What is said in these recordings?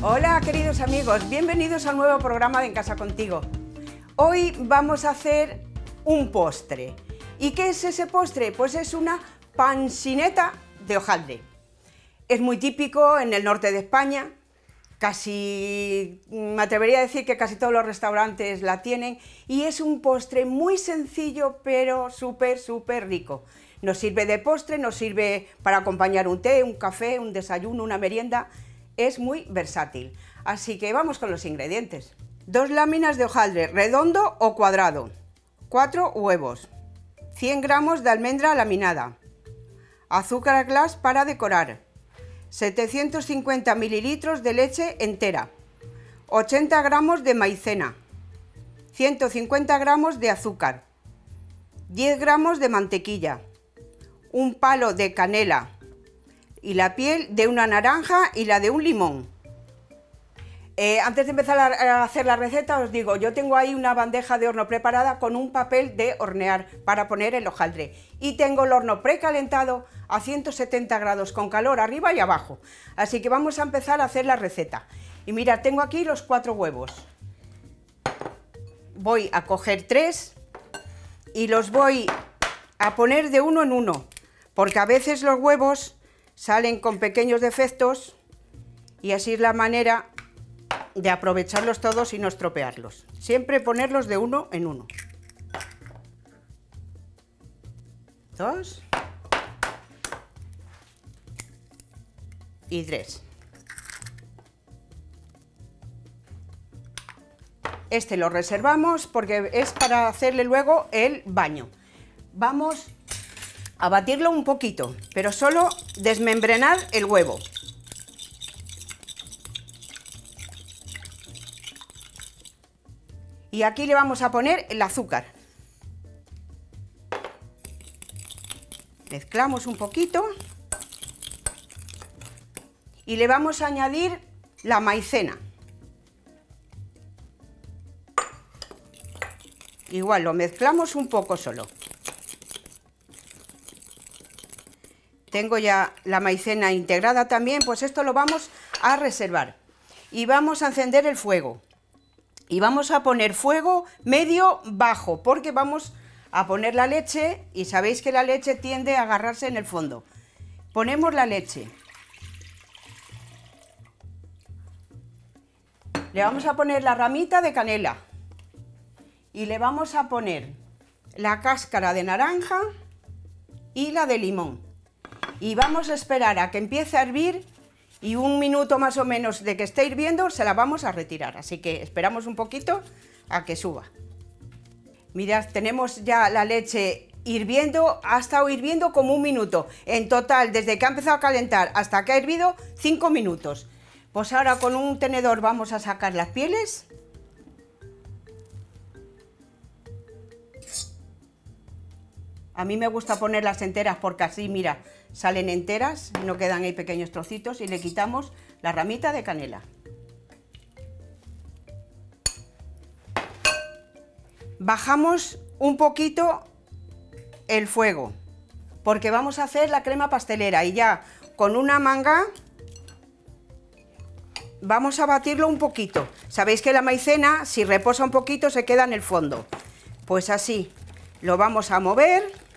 Hola queridos amigos, bienvenidos al nuevo programa de En Casa Contigo. Hoy vamos a hacer un postre. ¿Y qué es ese postre? Pues es una pansineta de hojaldre. Es muy típico en el norte de España, casi, me atrevería a decir que casi todos los restaurantes la tienen, y es un postre muy sencillo pero súper, súper rico. Nos sirve de postre, nos sirve para acompañar un té, un café, un desayuno, una merienda, es muy versátil. Así que vamos con los ingredientes. Dos láminas de hojaldre, redondo o cuadrado, cuatro huevos, 100 gramos de almendra laminada, azúcar glass para decorar, 750 mililitros de leche entera, 80 gramos de maicena, 150 gramos de azúcar, 10 gramos de mantequilla, un palo de canela, y la piel de una naranja y la de un limón. Eh, antes de empezar a hacer la receta os digo, yo tengo ahí una bandeja de horno preparada con un papel de hornear para poner el hojaldre y tengo el horno precalentado a 170 grados con calor arriba y abajo. Así que vamos a empezar a hacer la receta. Y mira, tengo aquí los cuatro huevos. Voy a coger tres y los voy a poner de uno en uno, porque a veces los huevos salen con pequeños defectos y así es la manera de aprovecharlos todos y no estropearlos. Siempre ponerlos de uno en uno. Dos. Y tres. Este lo reservamos porque es para hacerle luego el baño. Vamos a batirlo un poquito, pero solo desmembrenar el huevo. Y aquí le vamos a poner el azúcar. Mezclamos un poquito. Y le vamos a añadir la maicena. Igual lo mezclamos un poco solo. Tengo ya la maicena integrada también, pues esto lo vamos a reservar. Y vamos a encender el fuego. Y vamos a poner fuego medio bajo, porque vamos a poner la leche y sabéis que la leche tiende a agarrarse en el fondo. Ponemos la leche. Le vamos a poner la ramita de canela. Y le vamos a poner la cáscara de naranja y la de limón y vamos a esperar a que empiece a hervir y un minuto más o menos de que esté hirviendo se la vamos a retirar. Así que esperamos un poquito a que suba. Mirad, tenemos ya la leche hirviendo, ha estado hirviendo como un minuto. En total, desde que ha empezado a calentar hasta que ha hervido, cinco minutos. Pues ahora con un tenedor vamos a sacar las pieles. A mí me gusta ponerlas enteras porque así, mira, salen enteras, no quedan ahí pequeños trocitos y le quitamos la ramita de canela. Bajamos un poquito el fuego porque vamos a hacer la crema pastelera y ya con una manga vamos a batirlo un poquito. Sabéis que la maicena, si reposa un poquito, se queda en el fondo. Pues así, lo vamos a mover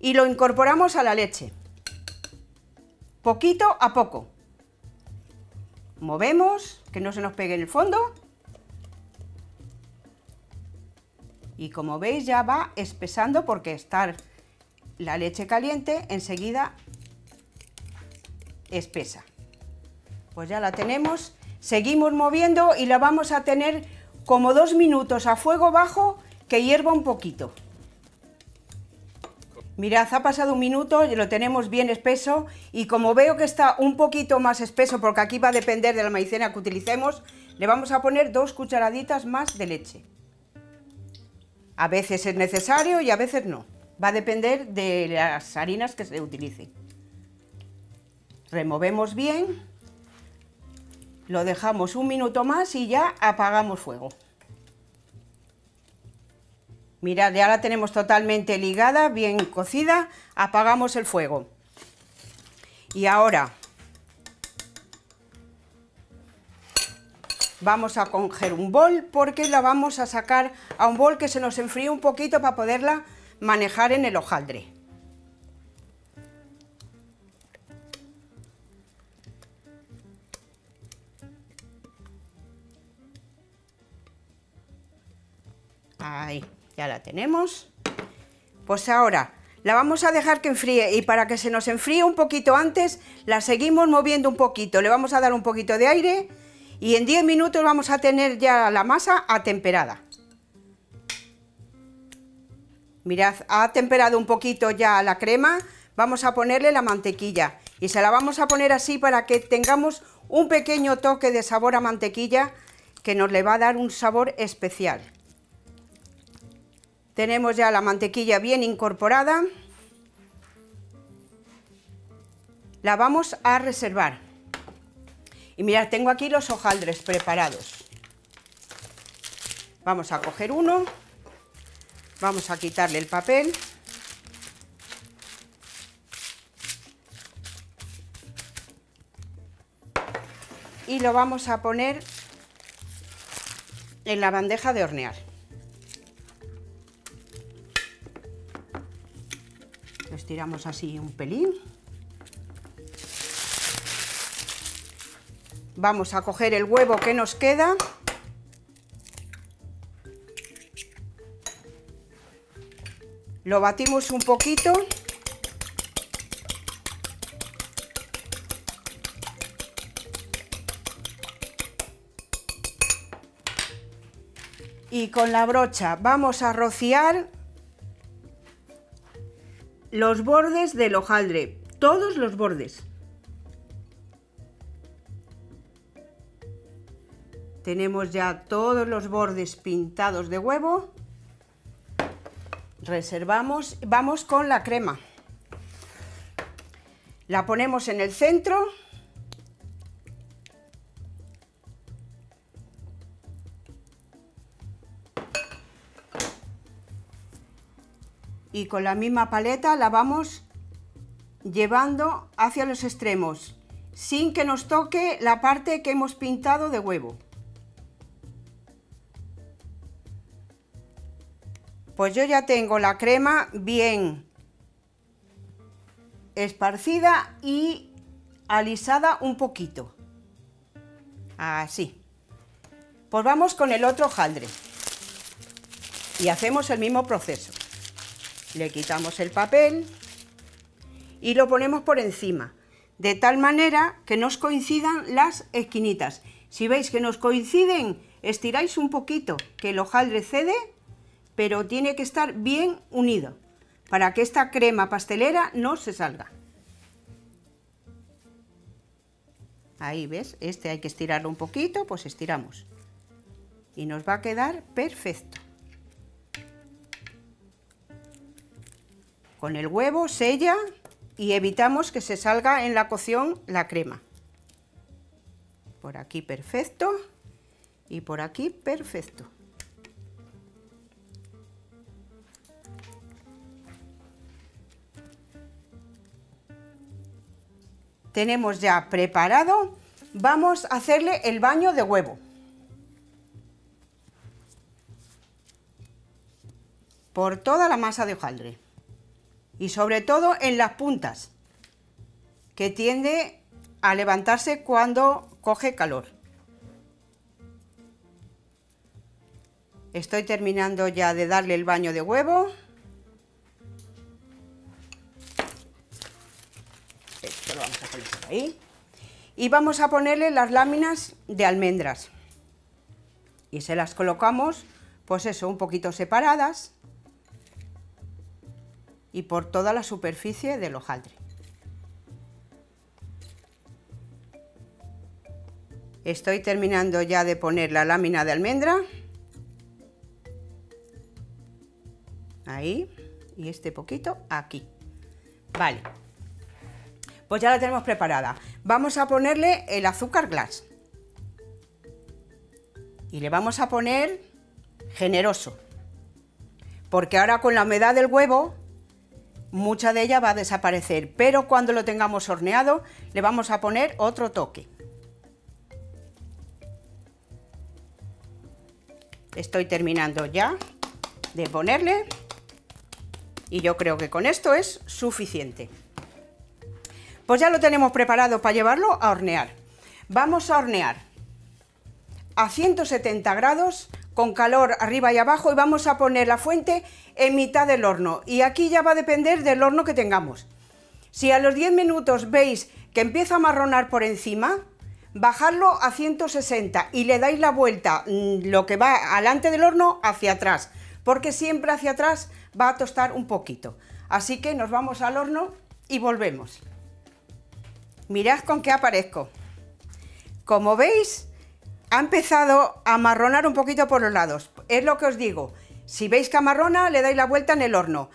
y lo incorporamos a la leche. Poquito a poco. Movemos, que no se nos pegue en el fondo. Y como veis ya va espesando porque está la leche caliente enseguida espesa. Pues ya la tenemos, seguimos moviendo y la vamos a tener como dos minutos a fuego bajo que hierva un poquito. Mirad, ha pasado un minuto y lo tenemos bien espeso y como veo que está un poquito más espeso, porque aquí va a depender de la maicena que utilicemos, le vamos a poner dos cucharaditas más de leche. A veces es necesario y a veces no. Va a depender de las harinas que se utilicen. Removemos bien, lo dejamos un minuto más y ya apagamos fuego. Mirad, ya la tenemos totalmente ligada, bien cocida, apagamos el fuego. Y ahora vamos a coger un bol porque la vamos a sacar a un bol que se nos enfríe un poquito para poderla manejar en el hojaldre. Ahí, ya la tenemos. Pues ahora la vamos a dejar que enfríe y para que se nos enfríe un poquito antes, la seguimos moviendo un poquito. Le vamos a dar un poquito de aire y en 10 minutos vamos a tener ya la masa atemperada. Mirad, ha temperado un poquito ya la crema, vamos a ponerle la mantequilla y se la vamos a poner así para que tengamos un pequeño toque de sabor a mantequilla que nos le va a dar un sabor especial. Tenemos ya la mantequilla bien incorporada. La vamos a reservar. Y mirad, tengo aquí los hojaldres preparados. Vamos a coger uno. Vamos a quitarle el papel. Y lo vamos a poner en la bandeja de hornear. Estiramos así un pelín. Vamos a coger el huevo que nos queda. Lo batimos un poquito. Y con la brocha vamos a rociar los bordes del hojaldre, todos los bordes. Tenemos ya todos los bordes pintados de huevo. Reservamos, vamos con la crema. La ponemos en el centro. Y con la misma paleta la vamos llevando hacia los extremos sin que nos toque la parte que hemos pintado de huevo. Pues yo ya tengo la crema bien esparcida y alisada un poquito. Así. Pues vamos con el otro jaldre. Y hacemos el mismo proceso le quitamos el papel y lo ponemos por encima, de tal manera que nos coincidan las esquinitas. Si veis que nos coinciden, estiráis un poquito, que el hojaldre cede, pero tiene que estar bien unido, para que esta crema pastelera no se salga. Ahí ves, este hay que estirarlo un poquito, pues estiramos. Y nos va a quedar perfecto. Con el huevo sella y evitamos que se salga en la cocción la crema. Por aquí perfecto y por aquí perfecto. Tenemos ya preparado, vamos a hacerle el baño de huevo. Por toda la masa de hojaldre y sobre todo en las puntas, que tiende a levantarse cuando coge calor. Estoy terminando ya de darle el baño de huevo. Esto lo vamos a poner por ahí. Y vamos a ponerle las láminas de almendras. Y se las colocamos, pues eso, un poquito separadas y por toda la superficie del hojaldre. Estoy terminando ya de poner la lámina de almendra. Ahí. Y este poquito aquí. Vale. Pues ya la tenemos preparada. Vamos a ponerle el azúcar glass. Y le vamos a poner generoso. Porque ahora con la humedad del huevo mucha de ella va a desaparecer, pero cuando lo tengamos horneado le vamos a poner otro toque. Estoy terminando ya de ponerle y yo creo que con esto es suficiente. Pues ya lo tenemos preparado para llevarlo a hornear. Vamos a hornear a 170 grados con calor arriba y abajo y vamos a poner la fuente en mitad del horno. Y aquí ya va a depender del horno que tengamos. Si a los 10 minutos veis que empieza a marronar por encima, bajarlo a 160 y le dais la vuelta, mm, lo que va alante del horno, hacia atrás, porque siempre hacia atrás va a tostar un poquito. Así que nos vamos al horno y volvemos. Mirad con qué aparezco. Como veis, ha empezado a amarronar un poquito por los lados. Es lo que os digo. Si veis que amarrona, le dais la vuelta en el horno.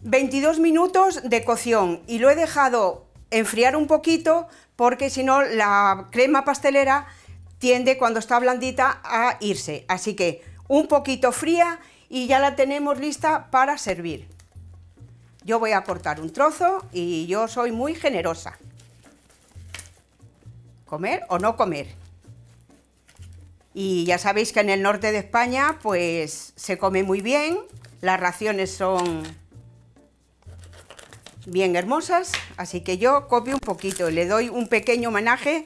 22 minutos de cocción y lo he dejado enfriar un poquito porque si no la crema pastelera tiende cuando está blandita a irse. Así que un poquito fría y ya la tenemos lista para servir. Yo voy a cortar un trozo y yo soy muy generosa. Comer o no comer. Y ya sabéis que en el norte de España pues se come muy bien, las raciones son bien hermosas, así que yo copio un poquito, le doy un pequeño homenaje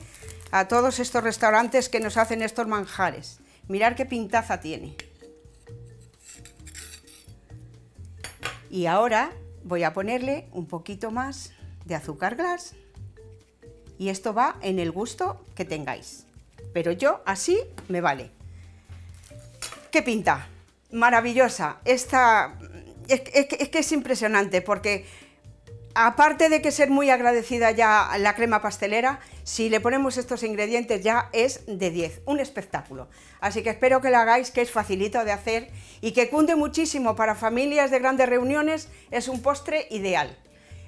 a todos estos restaurantes que nos hacen estos manjares. Mirar qué pintaza tiene. Y ahora voy a ponerle un poquito más de azúcar glass y esto va en el gusto que tengáis. Pero yo así me vale. ¿Qué pinta? Maravillosa. Esta es, es que es impresionante porque aparte de que ser muy agradecida ya la crema pastelera, si le ponemos estos ingredientes ya es de 10, un espectáculo. Así que espero que lo hagáis, que es facilito de hacer y que cunde muchísimo para familias de grandes reuniones, es un postre ideal.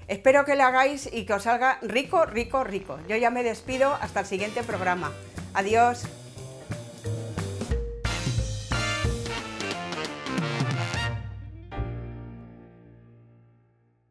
Espero que lo hagáis y que os salga rico, rico, rico. Yo ya me despido hasta el siguiente programa. Adiós.